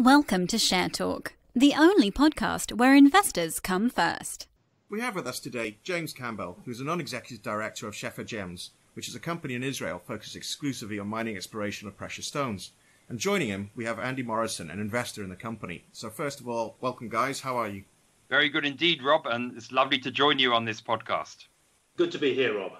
Welcome to Share Talk, the only podcast where investors come first. We have with us today James Campbell, who's a non executive director of Shefa Gems, which is a company in Israel focused exclusively on mining exploration of precious stones. And joining him, we have Andy Morrison, an investor in the company. So, first of all, welcome, guys. How are you? Very good indeed, Rob, and it's lovely to join you on this podcast. Good to be here, Rob.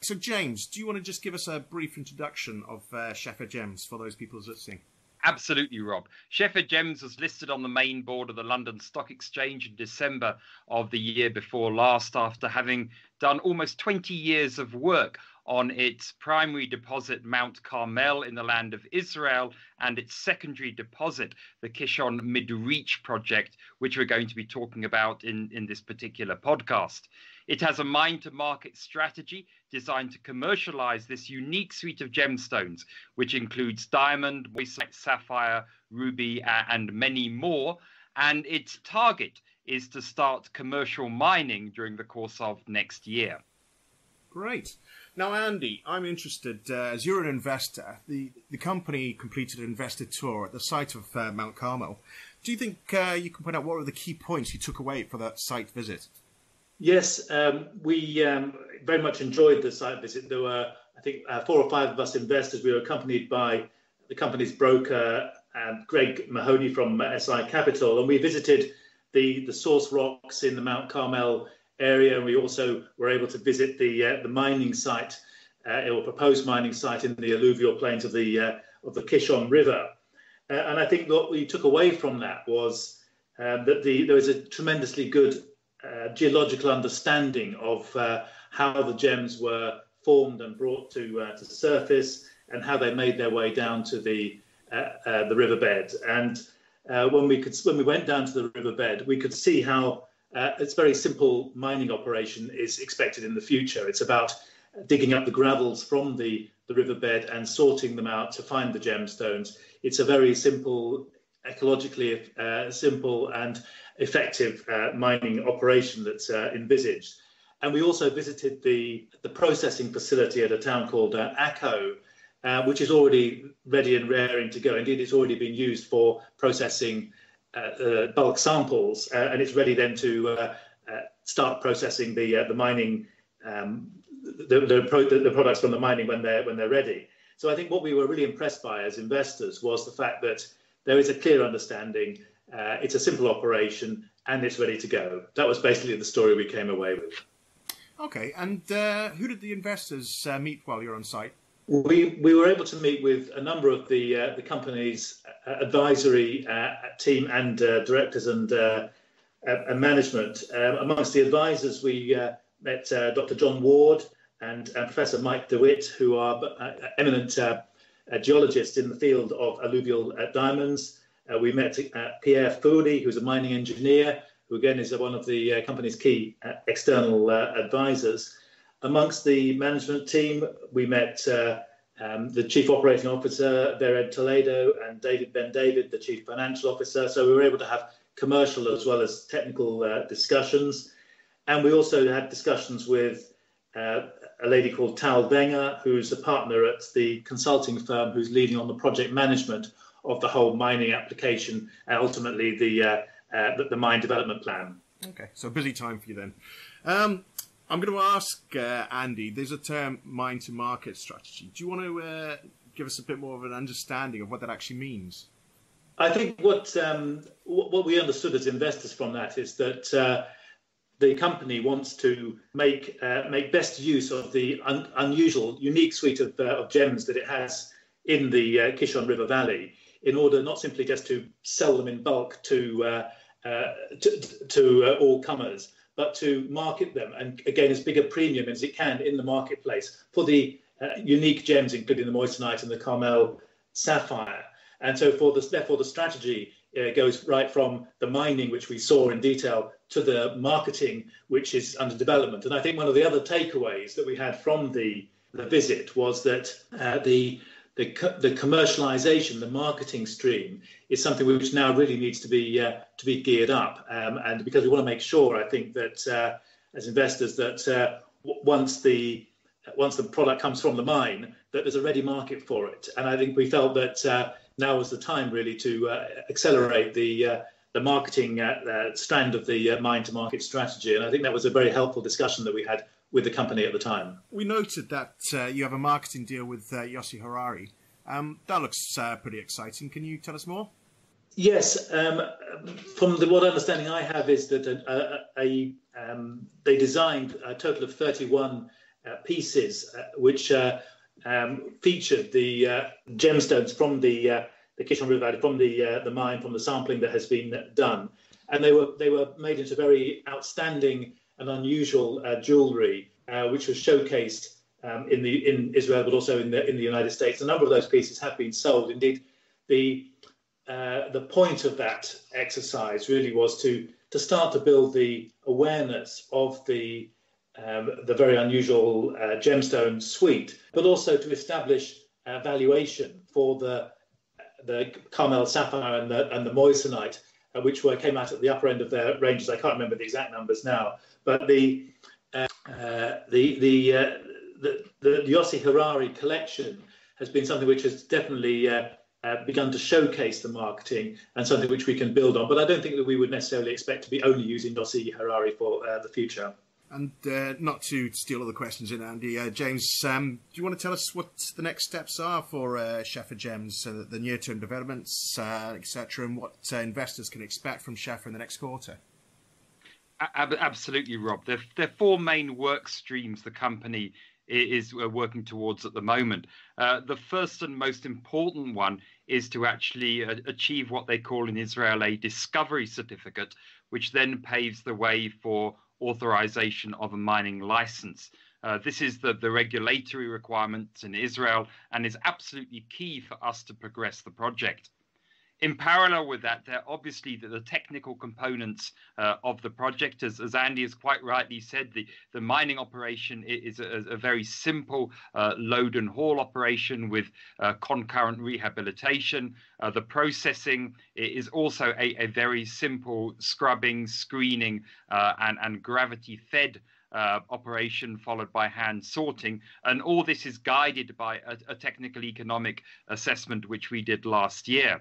So, James, do you want to just give us a brief introduction of uh, Shefa Gems for those people listening? Absolutely, Rob. Shefa Gems was listed on the main board of the London Stock Exchange in December of the year before last, after having done almost 20 years of work on its primary deposit, Mount Carmel, in the land of Israel, and its secondary deposit, the Kishon Mid-Reach project, which we're going to be talking about in, in this particular podcast. It has a mine to market strategy designed to commercialize this unique suite of gemstones, which includes diamond, moissanite, sapphire, ruby, and many more. And its target is to start commercial mining during the course of next year. Great. Now, Andy, I'm interested, uh, as you're an investor, the, the company completed an investor tour at the site of uh, Mount Carmel. Do you think uh, you can point out what were the key points you took away for that site visit? Yes, um, we um, very much enjoyed the site visit. There were, I think, uh, four or five of us investors. We were accompanied by the company's broker, um, Greg Mahoney from SI Capital, and we visited the, the source rocks in the Mount Carmel area. And we also were able to visit the, uh, the mining site, uh, or proposed mining site in the alluvial plains of the, uh, of the Kishon River. Uh, and I think what we took away from that was um, that the, there was a tremendously good uh, geological understanding of uh, how the gems were formed and brought to uh, to the surface and how they made their way down to the uh, uh, the riverbed. And when we could when we went down to the riverbed, we could see how it's very simple mining operation is expected in the future. It's about digging up the gravels from the the riverbed and sorting them out to find the gemstones. It's a very simple, ecologically uh, simple and effective uh, mining operation that's uh, envisaged. And we also visited the, the processing facility at a town called uh, Akko, uh, which is already ready and raring to go. Indeed, it's already been used for processing uh, uh, bulk samples, and it's ready then to start processing the, the mining, um, the, the, pro- the, products from the mining when they're, when they're ready. So I think what we were really impressed by as investors was the fact that there is a clear understanding uh, it's a simple operation and it's ready to go. That was basically the story we came away with. Okay, and uh, who did the investors uh, meet while you're on site? We we were able to meet with a number of the uh, the company's uh, advisory uh, team and directors and and management. Um, amongst the advisors, we met Dr. John Ward and Professor Mike de Wit, who are eminent geologists in the field of alluvial diamonds. Uh, we met uh, Pierre Foley, who's a mining engineer, who again is one of the uh, company's key uh, external uh, advisors. Amongst the management team, we met uh, um, the Chief Operating Officer, Vered Toledo, and David Ben David, the Chief Financial Officer. So we were able to have commercial as well as technical discussions. And we also had discussions with a lady called Tal Wenger, who's a partner at the consulting firm who's leading on the project management of the whole mining application and ultimately the, uh, uh, the, the, mine development plan. Okay, so busy time for you then. Um, I'm going to ask uh, Andy. There's a term mine to market strategy. Do you want to uh, give us a bit more of an understanding of what that actually means? I think what um, what we understood as investors from that is that uh, the company wants to make uh, make best use of the un- unusual, unique suite of, uh, of gems that it has in the uh, Kishon River Valley, in order not simply just to sell them in bulk to uh, uh, to, to uh, all comers, but to market them and again as big a premium as it can in the marketplace for the unique gems, including the moissanite and the Carmel sapphire. And so, for the, therefore, the strategy uh, goes right from the mining, which we saw in detail, to the marketing, which is under development. And I think one of the other takeaways that we had from the, the visit was that uh, the the, the commercialization, the marketing stream is something which now really needs to be uh, to be geared up. Um, and because we want to make sure, I think that uh, as investors, that uh, once the once the product comes from the mine, that there's a ready market for it. And I think we felt that uh, now was the time really to uh, accelerate the uh, the marketing uh, uh strand of the uh, mine to market strategy. And I think that was a very helpful discussion that we had with the company at the time. We noted that uh, you have a marketing deal with Yossi Harari. Um, that looks pretty exciting. Can you tell us more? Yes, um, from the, what understanding I have is that a, a, a um, they designed a total of 31 uh, pieces which um, featured the uh, gemstones from the uh, the Kishon River Valley, from the uh, the mine, from the sampling that has been done, and they were they were made into very outstanding and unusual uh, jewelry, uh, which was showcased um, in the in Israel, but also in the in the United States. A number of those pieces have been sold. Indeed, the uh, the point of that exercise really was to to start to build the awareness of the um, the very unusual uh, gemstone suite, but also to establish uh, valuation for the the Carmel sapphire and the and the moissanite, uh, which were came out at the upper end of their ranges. I can't remember the exact numbers now, but the uh, uh, the the, uh, the the Yossi Harari collection has been something which has definitely begun to showcase the marketing and something which we can build on. But I don't think that we would necessarily expect to be only using Yossi Harari for the future. And uh, not to steal other questions in, Andy, uh, James, um, do you want to tell us what the next steps are for uh, Shefa Gems, uh, the near-term developments, uh, etc., and what uh, investors can expect from Shefa in the next quarter? Absolutely, Rob. There, there are four main work streams the company is working towards at the moment. the first and most important one is to actually achieve what they call in Israel a discovery certificate, which then paves the way for authorization of a mining license. Uh, this is the, the regulatory requirements in Israel and is absolutely key for us to progress the project. In parallel with that, there obviously the, the technical components uh, of the project. As, as, Andy has quite rightly said, the, the mining operation is a, a very simple uh, load and haul operation with uh, concurrent rehabilitation. Uh, the processing is also a, a, very simple scrubbing, screening, uh, and, and gravity fed uh, operation followed by hand sorting. And all this is guided by a, a, technical economic assessment, which we did last year.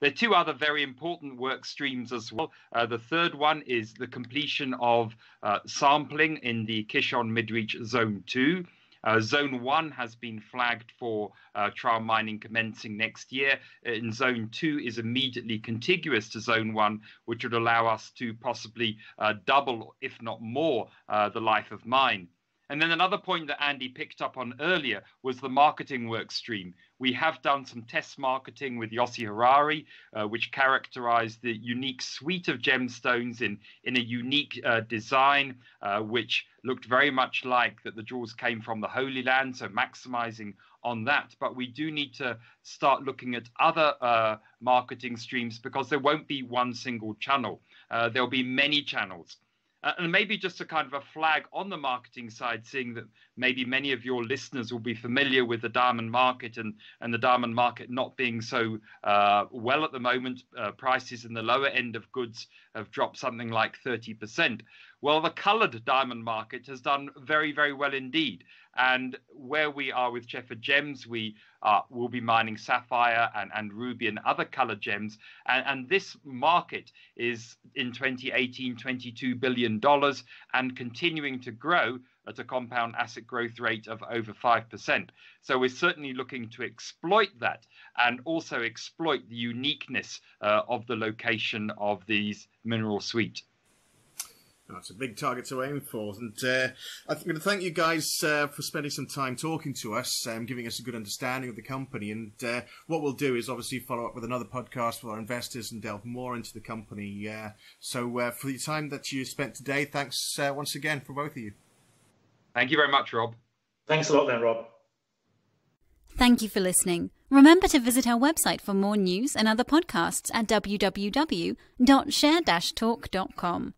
There are two other very important work streams as well. Uh, the third one is the completion of uh, sampling in the Kishon Midreach Zone 2. Uh, zone 1 has been flagged for uh, trial mining commencing next year. In Zone 2 is immediately contiguous to Zone 1, which would allow us to possibly uh, double, if not more, uh, the life of mine. And then another point that Andy picked up on earlier was the marketing work stream. We have done some test marketing with Yossi Harari, uh, which characterized the unique suite of gemstones in, in a unique uh, design, uh, which looked very much like that the jewels came from the Holy Land, so maximizing on that. But we do need to start looking at other uh, marketing streams because there won't be one single channel. Uh, there'll be many channels. Uh, and maybe just a kind of a flag on the marketing side, seeing that maybe many of your listeners will be familiar with the diamond market and, and the diamond market not being so uh, well at the moment. Uh, prices in the lower end of goods have dropped something like 30%. Well, the colored diamond market has done very, very well indeed. And where we are with Shefa Gems, we uh, will be mining sapphire and, and ruby and other colored gems. And, and this market is in 2018, $22 billion and continuing to grow at a compound asset growth rate of over 5%. So we're certainly looking to exploit that and also exploit the uniqueness uh, of the location of these mineral suite. That's a big target to aim for. And uh, I'm going to thank you guys uh, for spending some time talking to us, um, giving us a good understanding of the company. And uh, what we'll do is obviously follow up with another podcast for our investors and delve more into the company. Uh, so uh, for the time that you spent today, thanks uh, once again for both of you. Thank you very much, Rob. Thanks a lot, then, Rob. Thank you for listening. Remember to visit our website for more news and other podcasts at www.share-talk.com.